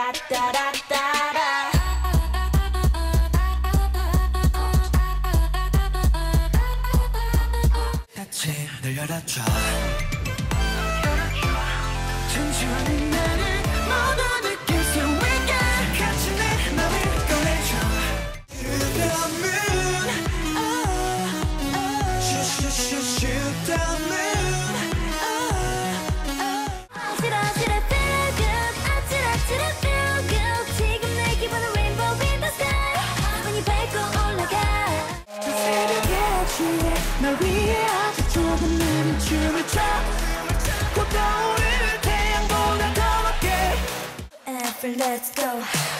따라따라따라 같이 늘려라줘 천천히 나를 모두 느낄 수 있게 같이 내 맘을 꺼내줘 Shoot the moon Shoot, shoot, shoot, shoot the moon 취해 널 위해 아주 조금 내린 춤을 춰 고다운 태양보다 더 높게 Effort, let's go